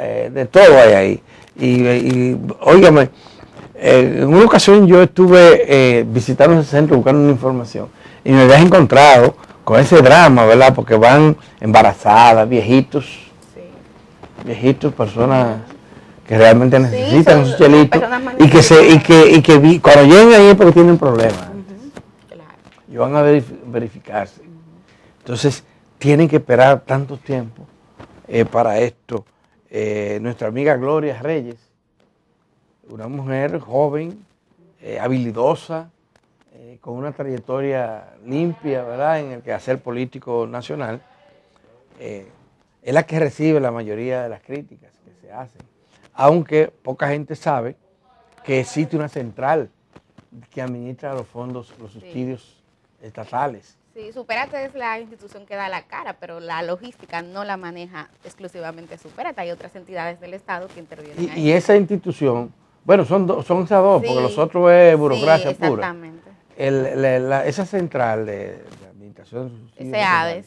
eh, de todo hay ahí. Y, y óigame, eh, en una ocasión yo estuve eh, visitando ese centro buscando una información y me había encontrado con ese drama, ¿verdad? Porque van embarazadas, viejitos, viejitos, personas que realmente necesitan chelitos personas y que se y que y que vi- cuando lleguen ahí es porque tienen problemas Claro. y van a verif- verificarse. Entonces, tienen que esperar tanto tiempo eh, para esto. Eh, nuestra amiga Gloria Reyes, una mujer joven, eh, habilidosa, eh, con una trayectoria limpia, ¿verdad?, en el quehacer político nacional, es la que recibe la mayoría de las críticas que se hacen. Aunque poca gente sabe que existe una central que administra los fondos, los subsidios estatales. Sí, Superate es la institución que da la cara, pero la logística no la maneja exclusivamente Superate. Hay otras entidades del Estado que intervienen Y, ahí. y esa institución, bueno, son, do- son esas dos, porque los otros es burocracia Sí, pura. Exactamente. El- la- la- esa central de, de administración Ese ADES.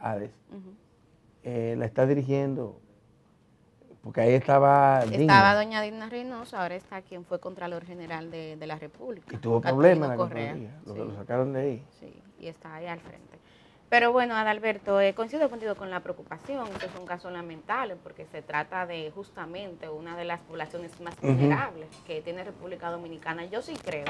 ADES, Ujú. eh, la está dirigiendo, porque ahí estaba Digna, Estaba doña Dina Reynoso, ahora está quien fue Contralor General de, de la República. y tuvo problemas en la Correa. Contraloría, lo, Sí. lo sacaron de ahí. Sí, y está ahí al frente. Pero bueno, Adalberto, eh, coincido contigo con la preocupación. Esto es un caso lamentable porque se trata de justamente una de las poblaciones más vulnerables que tiene República Dominicana. Yo sí creo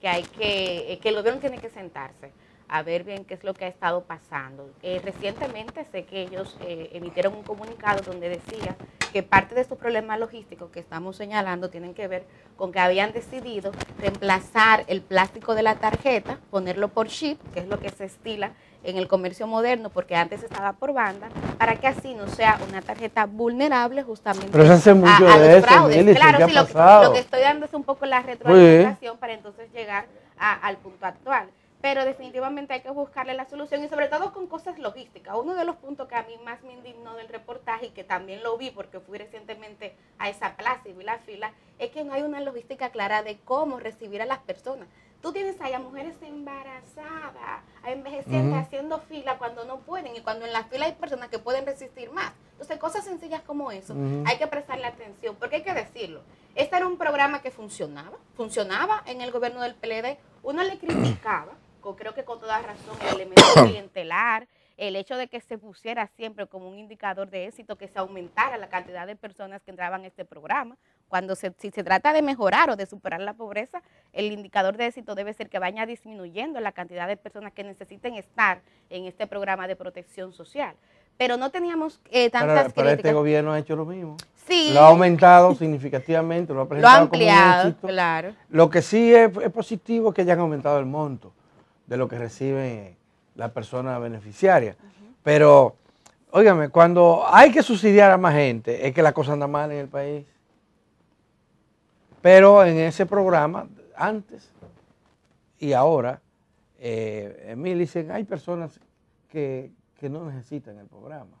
que hay que, eh, que el gobierno tiene que sentarse a ver bien qué es lo que ha estado pasando. Eh, recientemente sé que ellos eh, emitieron un comunicado donde decía que parte de estos problemas logísticos que estamos señalando tienen que ver con que habían decidido reemplazar el plástico de la tarjeta, ponerlo por chip, que es lo que se estila en el comercio moderno, porque antes estaba por banda, para que así no sea una tarjeta vulnerable justamente Pero hace a- mucho a, de los eso, fraudes. Claro, ¿qué sí, lo, que- lo que estoy dando es un poco la retroalimentación para entonces llegar a- al punto actual. Pero definitivamente hay que buscarle la solución y sobre todo con cosas logísticas. Uno de los puntos que a mí más me indignó del reportaje y que también lo vi porque fui recientemente a esa plaza y vi la fila, es que no hay una logística clara de cómo recibir a las personas. Tú tienes ahí a mujeres embarazadas, a envejecientes haciendo fila cuando no pueden y cuando en la fila hay personas que pueden resistir más. Entonces, cosas sencillas como eso, hay que prestarle atención, porque hay que decirlo. Este era un programa que funcionaba, funcionaba en el gobierno del PLD. Uno le criticaba, creo que con toda razón, el elemento clientelar, el hecho de que se pusiera siempre como un indicador de éxito, que se aumentara la cantidad de personas que entraban a este programa. Cuando se, si se trata de mejorar o de superar la pobreza, el indicador de éxito debe ser que vaya disminuyendo la cantidad de personas que necesiten estar en este programa de protección social. Pero no teníamos eh, Pero, tantas pero este críticas. gobierno ha hecho lo mismo. Sí, Lo ha aumentado significativamente, lo ha lo ha presentado como un ampliado, éxito. claro. Lo que sí es, es positivo es que hayan aumentado el monto de lo que recibe la persona beneficiaria. Pero, óigame, cuando hay que subsidiar a más gente, es que la cosa anda mal en el país. Pero en ese programa, antes y ahora, eh, en Millicent, hay personas que, que no necesitan el programa,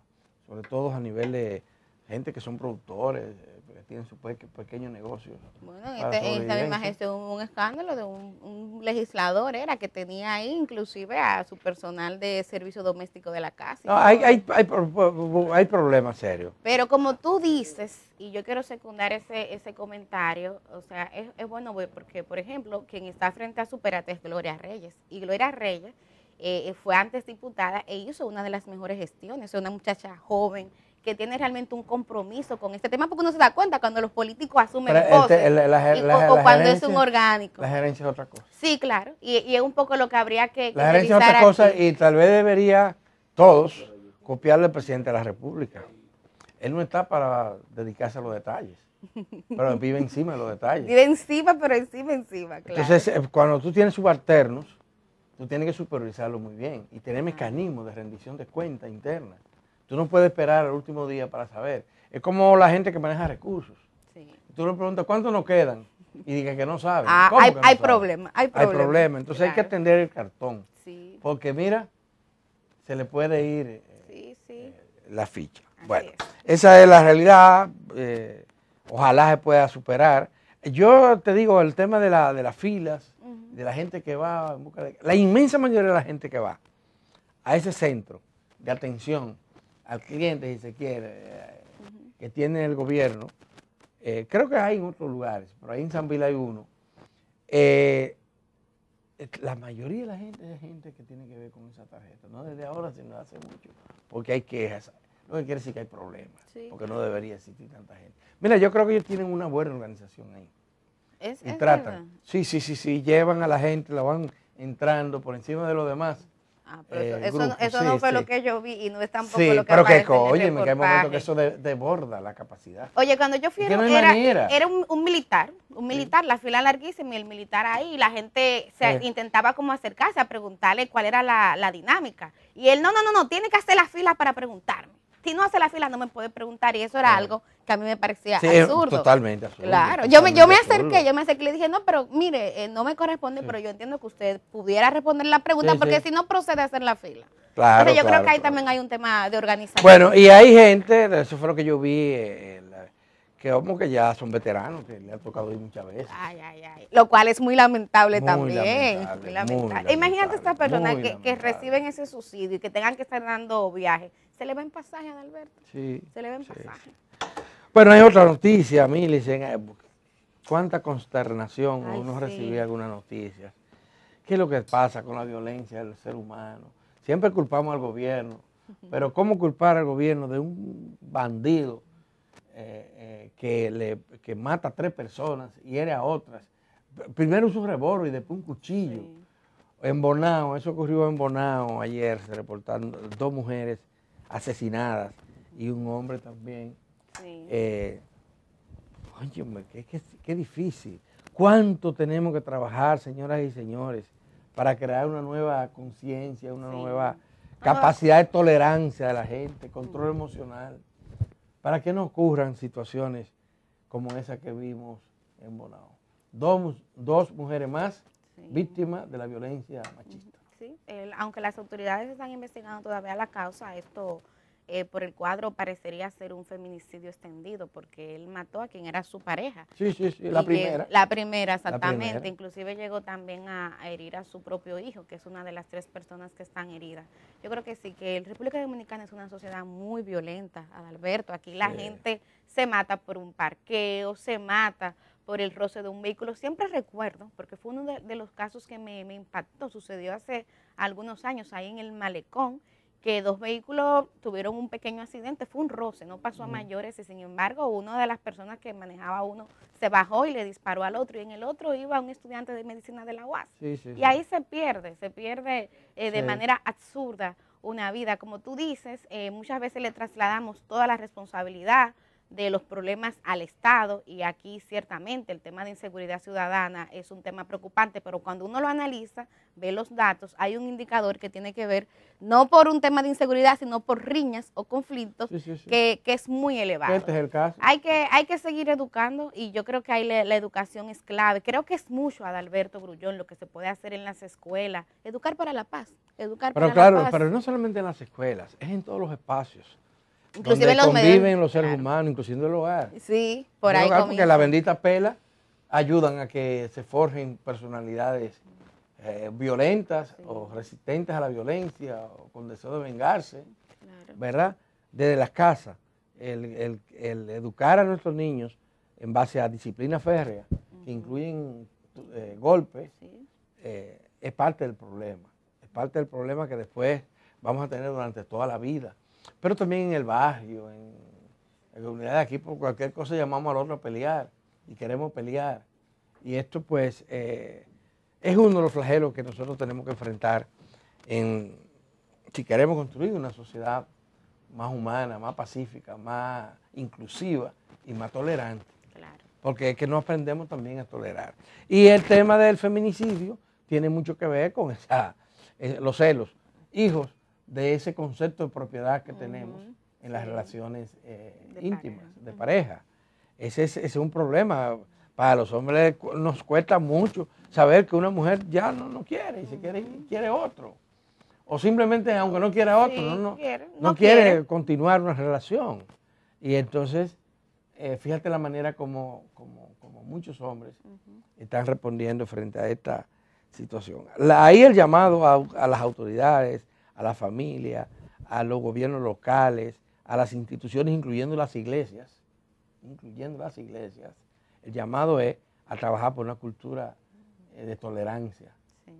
sobre todo a nivel de gente que son productores, eh, que tienen su pe- pequeño negocio. Bueno, en, este- en esta misma gestión hubo un escándalo de un, un legislador, era que tenía ahí inclusive a su personal de servicio doméstico de la casa. No, hay, hay, hay, pro- hay problemas serios. Pero como tú dices, y yo quiero secundar ese, ese comentario, o sea, es, es bueno porque, por ejemplo, quien está frente a Superate es Gloria Reyes. Y Gloria Reyes eh, fue antes diputada e hizo una de las mejores gestiones. Es una muchacha joven que tiene realmente un compromiso con este tema, porque uno se da cuenta cuando los políticos asumen este, la- la- y- la- o, cuando es un orgánico. La gerencia es otra cosa. Sí, claro, y, y es un poco lo que habría que, que La gerencia es otra cosa y tal vez debería todos copiarle al presidente de la República. Él no está para dedicarse a los detalles, pero vive encima de los detalles. Vive encima, pero encima, encima, claro. Entonces, eh, cuando tú tienes subalternos, tú tienes que supervisarlo muy bien y tener mecanismos de rendición de cuentas interna. Tú no puedes esperar al último día para saber. Es como la gente que maneja recursos. Sí. Tú le preguntas cuántos nos quedan y diga que no saben. Ah, ¿Cómo hay, que no hay saben? problema, hay Hay problema. Entonces hay que atender el cartón. Sí, Porque mira, se le puede ir eh, sí, sí. la ficha. Así Bueno, es. esa es la realidad. eh, ojalá se pueda superar. Yo te digo, el tema de, la, de las filas, de la gente que va en busca de... La inmensa mayoría de la gente que va a ese centro de atención al cliente, si se quiere, eh, que tiene el gobierno, eh, creo que hay en otros lugares, pero ahí en San Vila hay uno, eh, la mayoría de la gente es gente que tiene que ver con esa tarjeta, no desde ahora, sino hace mucho, porque hay quejas, lo que quiere decir que hay problemas, porque no debería existir tanta gente. Mira, yo creo que ellos tienen una buena organización ahí. Es, y tratan. Sí, sí, sí, sí, llevan a la gente, la van entrando por encima de los demás. Ah, pero eso, eh, eso, no fue lo que yo vi y no es tampoco sí, lo que pero que, oye, me queda momento que eso desborda la capacidad. Oye, cuando yo fui, era, era un, militar, un militar, la fila larguísima y el militar ahí, y la gente se intentaba como acercarse a preguntarle cuál era la, la dinámica. Y él, no, no, no, no, tiene que hacer la fila para preguntarme si no hace la fila no me puede preguntar y eso era algo que a mí me parecía absurdo. Totalmente absurdo. Claro, yo me, yo me acerqué, yo me acerqué y le dije, no, pero mire, eh, no me corresponde, pero yo entiendo que usted pudiera responder la pregunta porque si no procede a hacer la fila. Claro, Entonces yo creo que ahí también hay un tema de organización. Bueno, y hay gente, eso fue lo que yo vi, eh, que como que ya son veteranos, que le ha tocado ir muchas veces. Ay, ay, ay. Lo cual es muy lamentable también. muy lamentable. Imagínate estas personas que, que, reciben ese subsidio y que tengan que estar dando viajes se le ven pasaje a Alberto. Sí. Se le ven pasaje. Bueno, hay otra noticia, dicen, eh, Cuánta consternación uno recibía alguna noticia. ¿Qué es lo que pasa con la violencia del ser humano? Siempre culpamos al gobierno, pero ¿cómo culpar al gobierno de un bandido eh, eh, que, le, que mata a tres personas y hiere a otras? Primero usa un revólver y después un cuchillo. En Bonao, eso ocurrió en Bonao ayer, se reportaron dos mujeres asesinadas y un hombre también. Sí. Eh, qué, difícil. ¿Cuánto tenemos que trabajar, señoras y señores, para crear una nueva conciencia, una nueva capacidad de tolerancia de la gente, control emocional, para que no ocurran situaciones como esa que vimos en Bonao? Dos, dos mujeres más víctimas de la violencia machista aunque las autoridades están investigando todavía la causa, esto eh, por el cuadro parecería ser un feminicidio extendido, porque él mató a quien era su pareja. Sí, sí, sí, la primera. la primera, exactamente. Inclusive llegó también a, herir a su propio hijo, que es una de las tres personas que están heridas. Yo creo que sí, que el República Dominicana es una sociedad muy violenta, Adalberto. Aquí la gente se mata por un parqueo, se mata por el roce de un vehículo. Siempre recuerdo, porque fue uno de, los casos que me, impactó, sucedió hace algunos años ahí en el malecón, que dos vehículos tuvieron un pequeño accidente, fue un roce, no pasó a mayores y sin embargo una de las personas que manejaba uno se bajó y le disparó al otro y en el otro iba un estudiante de medicina de la UAS. y ahí se pierde, se pierde eh, de manera absurda una vida. Como tú dices, eh, muchas veces le trasladamos toda la responsabilidad de los problemas al Estado y aquí ciertamente el tema de inseguridad ciudadana es un tema preocupante, pero cuando uno lo analiza, ve los datos, hay un indicador que tiene que ver no por un tema de inseguridad, sino por riñas o conflictos Que, es muy elevado. Este es el caso. Hay que, hay que seguir educando y yo creo que ahí la, educación es clave. Creo que es mucho, Adalberto Grullón, lo que se puede hacer en las escuelas. Educar para la paz, educar pero para la paz. Pero no solamente en las escuelas, es en todos los espacios. Inclusive donde los conviven los seres humanos, inclusive en el hogar. Sí, por ahí. porque la bendita pela ayudan a que se forjen personalidades eh, violentas o resistentes a la violencia o con deseo de vengarse, ¿verdad? Desde las casas, el, educar a nuestros niños en base a disciplina férrea, que incluyen eh, golpes, eh, es parte del problema. Es parte del problema que después vamos a tener durante toda la vida pero también en el barrio, en, la comunidad de aquí, por cualquier cosa llamamos al otro a pelear y queremos pelear. Y esto pues eh, es uno de los flagelos que nosotros tenemos que enfrentar en, si queremos construir una sociedad más humana, más pacífica, más inclusiva y más tolerante. Porque es que no aprendemos también a tolerar. Y el tema del feminicidio tiene mucho que ver con esa, eh, los celos. Hijos de ese concepto de propiedad que tenemos en las relaciones eh, íntimas, de pareja. Ese es, un problema. Para los hombres nos cuesta mucho saber que una mujer ya no, no quiere y se quiere, quiere otro. O simplemente, aunque no quiera otro, no, no, quiere, continuar una relación. Y entonces, eh, fíjate la manera como, como, muchos hombres están respondiendo frente a esta situación. ahí el llamado a las autoridades, a la familia, a los gobiernos locales, a las instituciones, incluyendo las iglesias, incluyendo las iglesias, el llamado es a trabajar por una cultura eh, de tolerancia,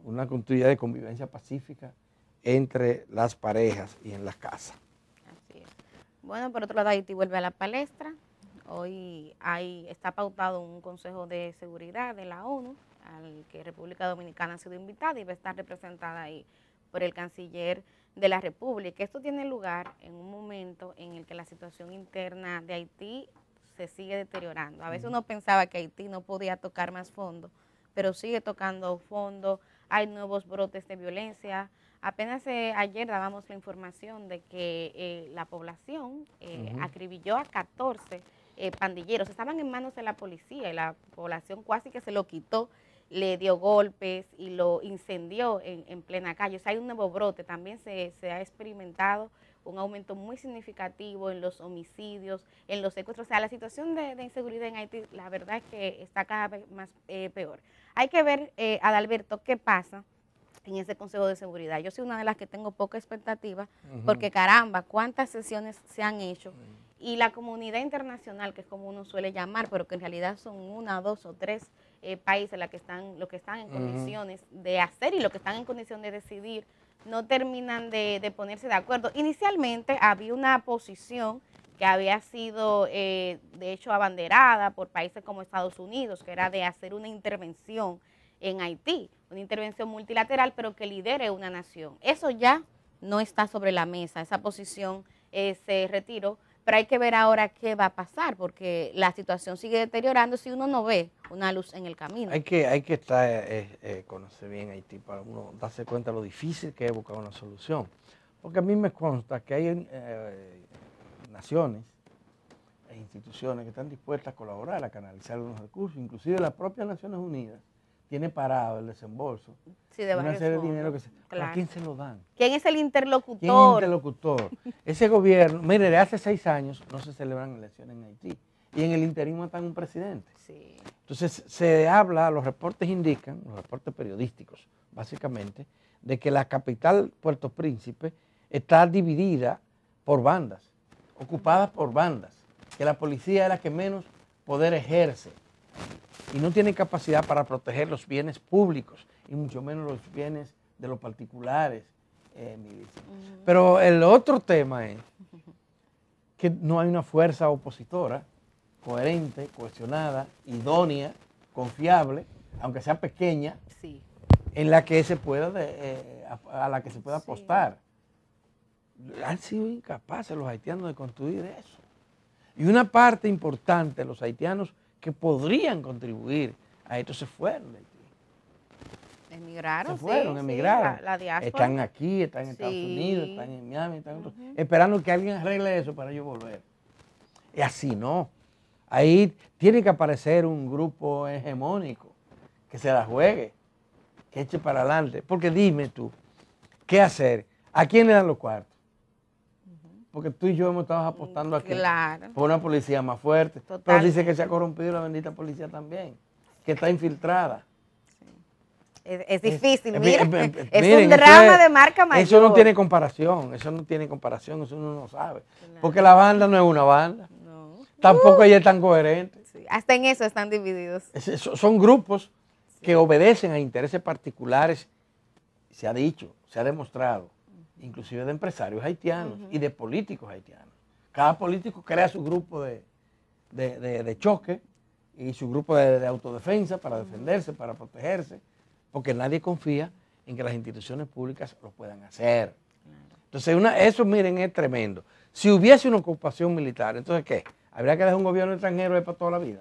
una cultura de convivencia pacífica entre las parejas y en las casas. Así es. Bueno, por otro lado, Haití vuelve a la palestra. Hoy hay, está pautado un Consejo de Seguridad de la ONU, al que República Dominicana ha sido invitada y va a estar representada ahí por el canciller de la República. Esto tiene lugar en un momento en el que la situación interna de Haití se sigue deteriorando. A veces uno pensaba que Haití no podía tocar más fondo, pero sigue tocando fondo, hay nuevos brotes de violencia. Apenas eh, ayer dábamos la información de que eh, la población eh, acribilló a 14 pandilleros, estaban en manos de la policía y la población casi que se lo quitó le dio golpes y lo incendió en, plena calle. O sea, hay un nuevo brote. También se, ha experimentado un aumento muy significativo en los homicidios, en los secuestros. O sea, la situación de, inseguridad en Haití, la verdad es que está cada vez más eh, peor. Hay que ver, eh, Adalberto, qué pasa en ese Consejo de Seguridad. Yo soy una de las que tengo poca expectativa, porque caramba, cuántas sesiones se han hecho. Y la comunidad internacional, que es como uno suele llamar, pero que en realidad son una, dos o tres eh, países la que están, los que están en condiciones de hacer y los que están en condición de decidir, no terminan de, ponerse de acuerdo. Inicialmente había una posición que había sido, eh, de hecho, abanderada por países como Estados Unidos, que era de hacer una intervención en Haití, una intervención multilateral, pero que lidere una nación. Eso ya no está sobre la mesa, esa posición eh, se retiró pero hay que ver ahora qué va a pasar, porque la situación sigue deteriorando si uno no ve una luz en el camino. Hay que, hay que estar, eh, eh, conocer bien Haití para uno darse cuenta de lo difícil que es buscar una solución. Porque a mí me consta que hay eh, naciones e instituciones que están dispuestas a colaborar, a canalizar unos recursos, inclusive las propias Naciones Unidas tiene parado el desembolso sí, de una serie de dinero que se, ¿A quién se lo dan? ¿Quién es el interlocutor? ¿Quién es el interlocutor? Ese gobierno, mire, de hace seis años no se celebran elecciones en Haití y en el interismo está un presidente. Sí. Entonces se habla, los reportes indican, los reportes periodísticos básicamente, de que la capital Puerto Príncipe está dividida por bandas, ocupada por bandas, que la policía es la que menos poder ejerce y no tiene capacidad para proteger los bienes públicos y mucho menos los bienes de los particulares. Eh, Pero el otro tema es que no hay una fuerza opositora coherente, cohesionada, idónea, confiable, aunque sea pequeña, en la que se pueda eh, a, la que se pueda apostar. Han sido incapaces los haitianos de construir eso. Y una parte importante de los haitianos que podrían contribuir a esto se fueron de Haití. Emigraron, se fueron, emigraron. están aquí, están en Estados Unidos, están en Miami, están esperando que alguien arregle eso para ellos volver. Y así no. Ahí tiene que aparecer un grupo hegemónico que se la juegue, que eche para adelante. Porque dime tú, ¿qué hacer? ¿A quién le dan los cuartos? Porque tú y yo hemos estado apostando aquí por una policía más fuerte. Pero dice que se ha corrompido la bendita policía también, que está infiltrada. Es, difícil, mira, es, un drama de marca mayor. Eso no tiene comparación, eso no tiene comparación, eso uno no sabe. Porque la banda no es una banda. Tampoco ella es tan coherente. Hasta en eso están divididos. son grupos que obedecen a intereses particulares, se ha dicho, se ha demostrado inclusive de empresarios haitianos y de políticos haitianos. Cada político crea su grupo de, choque y su grupo de, autodefensa para defenderse, para protegerse, porque nadie confía en que las instituciones públicas lo puedan hacer. Entonces, una, eso, miren, es tremendo. Si hubiese una ocupación militar, entonces, ¿qué? ¿Habría que dejar un gobierno extranjero para toda la vida?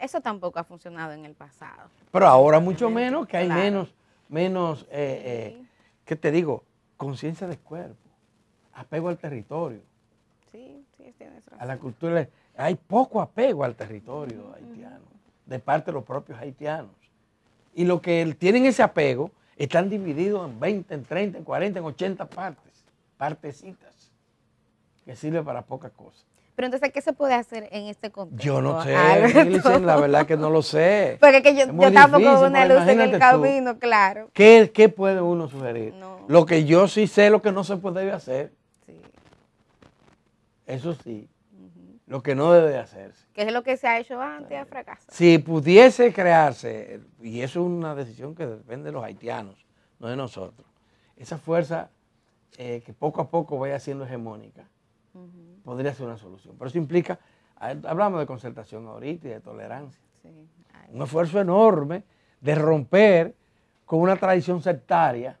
Eso tampoco ha funcionado en el pasado. Pero ahora mucho menos, que hay menos, menos, eh, eh, ¿qué te digo? Conciencia del cuerpo, apego al territorio. Sí, sí, tiene razón. A la cultura. Hay poco apego al territorio haitiano, de parte de los propios haitianos. Y lo que tienen ese apego están divididos en 20, en 30, en 40, en 80 partes, partecitas, que sirven para pocas cosas. Pero entonces, ¿qué se puede hacer en este contexto? Yo no sé, la verdad que no lo sé. Porque que yo, yo tampoco veo una luz en el camino, claro. ¿Qué, ¿Qué, puede uno sugerir? Lo que yo sí sé, lo que no se puede hacer. Sí. Eso sí, lo que no debe hacerse. ¿Qué es lo que se ha hecho antes a fracasar? Si pudiese crearse, y eso es una decisión que depende de los haitianos, no de nosotros, esa fuerza eh, que poco a poco vaya siendo hegemónica, podría ser una solución. Pero eso implica, hablamos de concertación ahorita y de tolerancia. Un esfuerzo enorme de romper con una tradición sectaria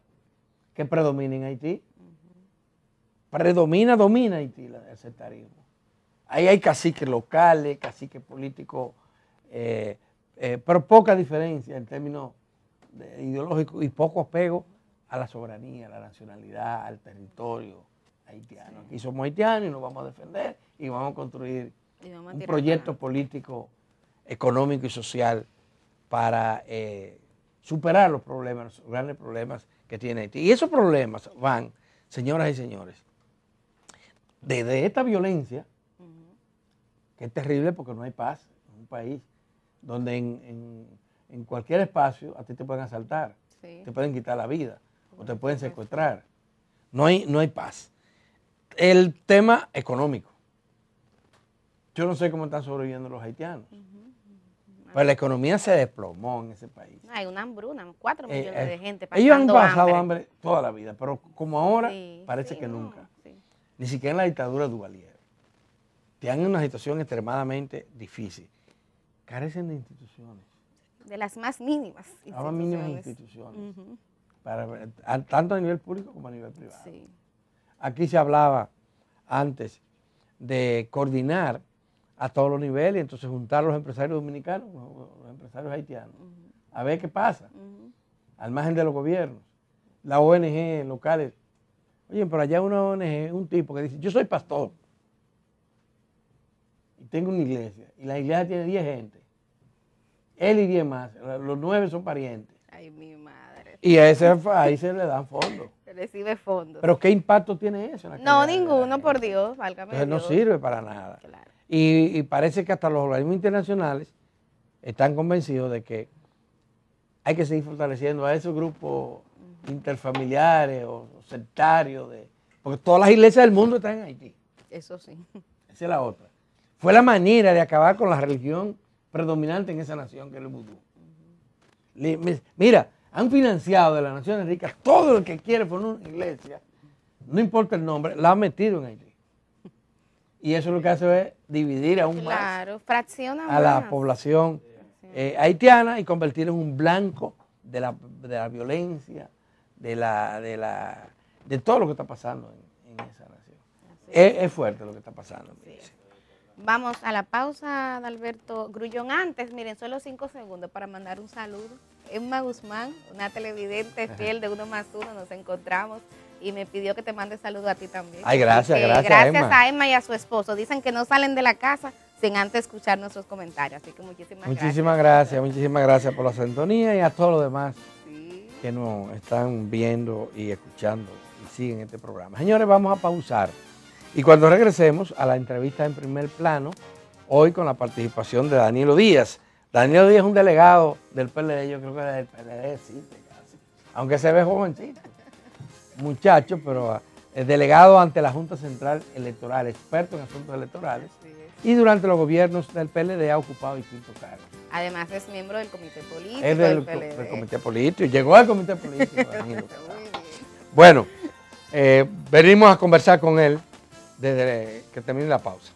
que predomina en Haití. Predomina, domina Haití el sectarismo. Ahí hay caciques locales, caciques políticos, eh, eh, pero poca diferencia en términos ideológicos y poco apego a la soberanía, a la nacionalidad, al territorio haitiano. Aquí somos haitianos y nos vamos a defender y vamos a construir un proyecto político, económico y social para eh, superar los problemas, los grandes problemas que tiene Haití. Y esos problemas van, señoras y señores, desde esta violencia, que es terrible porque no hay paz en un país donde en, cualquier espacio a ti te pueden asaltar, te pueden quitar la vida o te pueden secuestrar. No hay, no hay paz. El tema económico. Yo no sé cómo están sobreviviendo los haitianos. Pero la economía se desplomó en ese país. Hay una hambruna, cuatro eh, millones de eh, gente pasando Ellos han pasado hambre. toda la vida, pero como ahora parece que nunca. Ni siquiera en la dictadura de Duvalier. Están en una situación extremadamente difícil. Carecen de instituciones. De las más mínimas. Las más mínimas instituciones. tanto a nivel público como a nivel privado. Aquí se hablaba antes de coordinar a todos los niveles, entonces juntar a los empresarios dominicanos, los empresarios haitianos, a ver qué pasa, al margen de los gobiernos, la ONG locales. Oye, pero allá una ONG, un tipo que dice, yo soy pastor y tengo una iglesia, y la iglesia tiene 10 gente, él y 10 más, los 9 son parientes. Ay, mi madre. Y a ese ahí se le dan fondos. Recibe fondos. Pero ¿qué impacto tiene eso? no, ninguno, por Dios, válgame Entonces no sirve para nada. Claro. Y, parece que hasta los organismos internacionales están convencidos de que hay que seguir fortaleciendo a esos grupos interfamiliares o sectarios, de, porque todas las iglesias del mundo están en Haití. Eso sí. Esa es la otra. Fue la manera de acabar con la religión predominante en esa nación, que es el vudú. Mira, han financiado de las naciones ricas todo lo que quiere poner una iglesia, no importa el nombre, la han metido en Haití. Y eso lo que hace es dividir aún claro, fracciona a la población eh, haitiana y convertirla en un blanco de la, violencia, de, la, de, la, de todo lo que está pasando en, esa nación. Es, fuerte lo que está pasando. Vamos a la pausa de Alberto Grullón. Antes, miren, solo cinco segundos para mandar un saludo. Emma Guzmán, una televidente fiel de Uno más Uno, nos encontramos y me pidió que te mande saludo a ti también. Ay, gracias, gracias. Gracias a Emma y a su esposo. Dicen que no salen de la casa sin antes escuchar nuestros comentarios. Así que muchísimas, gracias. Muchísimas gracias, muchísimas gracias por la sintonía y a todos los demás que nos están viendo y escuchando y siguen este programa. Señores, vamos a pausar. Y cuando regresemos a la entrevista en primer plano, hoy con la participación de Danilo Díaz. Danilo Díaz es un delegado del PLD, yo creo que del PLD, sí, aunque se ve jovencito. Muchacho, pero eh, delegado ante la Junta Central Electoral, experto en asuntos electorales, y durante los gobiernos del PLD ha ocupado distintos cargos. Además es miembro del comité político es del, comité político, llegó al comité político. bueno, eh, venimos a conversar con él desde que termine la pausa.